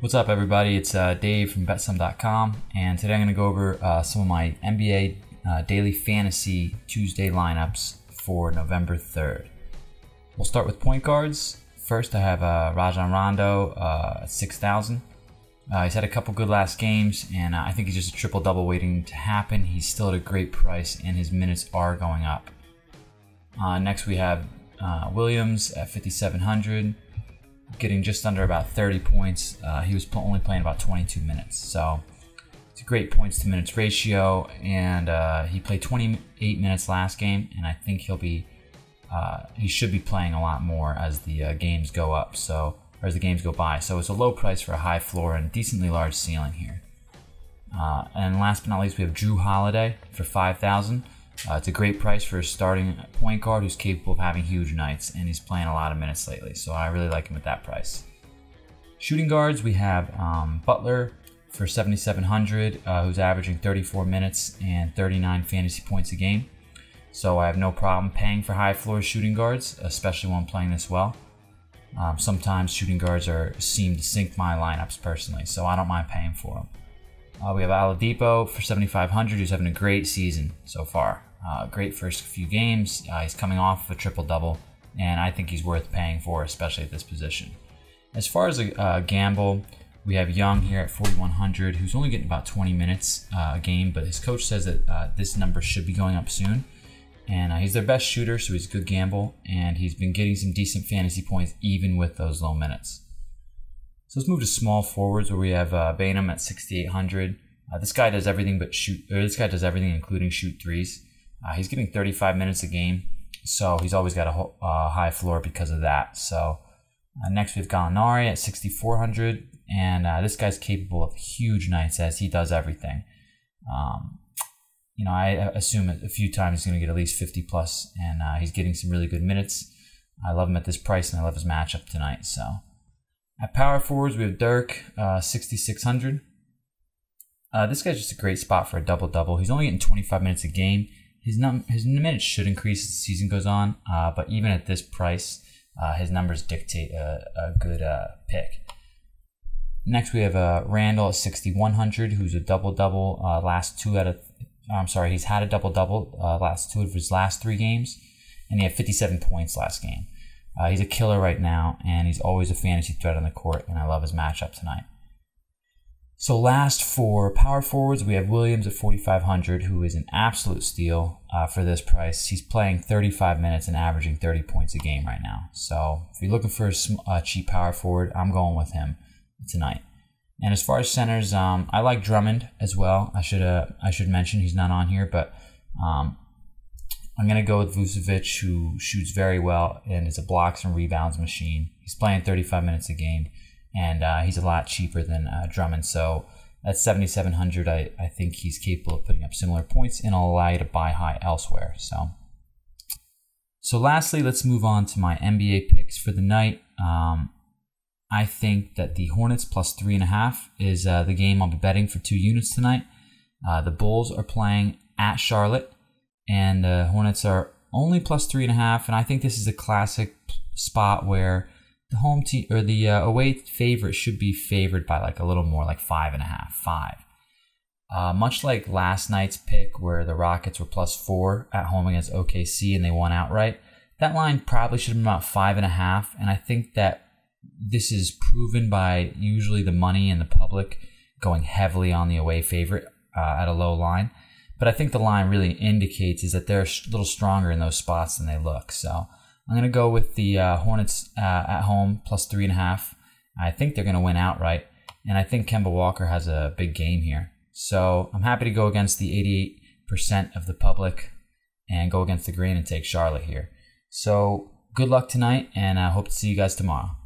What's up, everybody? It's uh, Dave from BetSome.com, and today I'm going to go over uh, some of my NBA uh, daily fantasy Tuesday lineups for November 3rd. We'll start with point guards. First, I have uh, Rajon Rondo uh, at 6,000. Uh, he's had a couple good last games, and I think he's just a triple double waiting to happen. He's still at a great price, and his minutes are going up. Next, we have Williams at 5,700, getting just under about 30 points. Uh, he was only playing about 22 minutes, so it's a great points to minutes ratio. And uh, he played 28 minutes last game, and I think he'll be he should be playing a lot more as the games go up. So as the games go by. So it's a low price for a high floor and decently large ceiling here. Uh, and last but not least, we have Jrue Holiday for 5000 uh, It's a great price for a starting point guard who's capable of having huge nights, and he's playing a lot of minutes lately. So I really like him at that price. Shooting guards, we have um, Butler for 7700 uh, who's averaging 34 minutes and 39 fantasy points a game. So I have no problem paying for high floor shooting guards, especially when playing this well. Um, sometimes shooting guards are seem to sink my lineups personally, so I don't mind paying for them. Uh, we have Oladipo for 7,500, who's having a great season so far. Uh, great first few games. Uh, he's coming off a triple double, and I think he's worth paying for, especially at this position. As far as a gamble, we have Young here at 4,100, who's only getting about 20 minutes uh, a game, but his coach says that uh, this number should be going up soon and uh, he's their best shooter, so he's a good gamble, and he's been getting some decent fantasy points even with those low minutes. So let's move to small forwards where we have uh, Bainham at 6,800. Uh, this guy does everything but shoot, this guy does everything including shoot threes. Uh, he's getting 35 minutes a game, so he's always got a uh, high floor because of that. So uh, next we have Gallinari at 6,400, and uh, this guy's capable of huge nights as he does everything. Um, you know, I assume a few times he's going to get at least 50 plus, and uh, he's getting some really good minutes. I love him at this price, and I love his matchup tonight. So at power forwards, we have Dirk, uh, 6,600. Uh, this guy's just a great spot for a double double. He's only getting 25 minutes a game. His num- his minutes should increase as the season goes on, uh, but even at this price, uh, his numbers dictate a, a good uh, pick. Next, we have uh, Randle at 6,100, who's a double double uh, last two out of I'm sorry, he's had a double double uh, last two of his last three games, and he had 57 points last game. Uh, he's a killer right now, and he's always a fantasy threat on the court, and I love his matchup tonight. So last for power forwards, we have Williams at 4,500, who is an absolute steal uh, for this price. He's playing 35 minutes and averaging 30 points a game right now. So if you're looking for a, a cheap power forward, I'm going with him tonight. And as far as centers, um, I like Drummond as well. I should uh, I should mention he's not on here, but um, I'm gonna go with Vucevic, who shoots very well and is a blocks and rebounds machine. He's playing 35 minutes a game, and uh, he's a lot cheaper than uh, Drummond. So at 7,700, I, I think he's capable of putting up similar points, and I'll allow you to buy high elsewhere. So. So lastly, let's move on to my NBA picks for the night. Um, I think that the Hornets plus three and a half is uh, the game I'll be betting for two units tonight. Uh, the Bulls are playing at Charlotte, and the Hornets are only plus three and a half. And I think this is a classic spot where the home team or the uh, away favorite should be favored by like a little more, like five and a half, five. Uh, much like last night's pick, where the Rockets were plus four at home against OKC and they won outright, that line probably should have been about five and a half. And I think that this is proven by usually the money and the public going heavily on the away favorite uh, at a low line. But I think the line really indicates is that they're a little stronger in those spots than they look. So I'm going to go with the uh, Hornets uh, at home plus three and a half. I think they're going to win outright. And I think Kemba Walker has a big game here. So I'm happy to go against the 88% of the public and go against the grain and take Charlotte here. So good luck tonight, and I hope to see you guys tomorrow.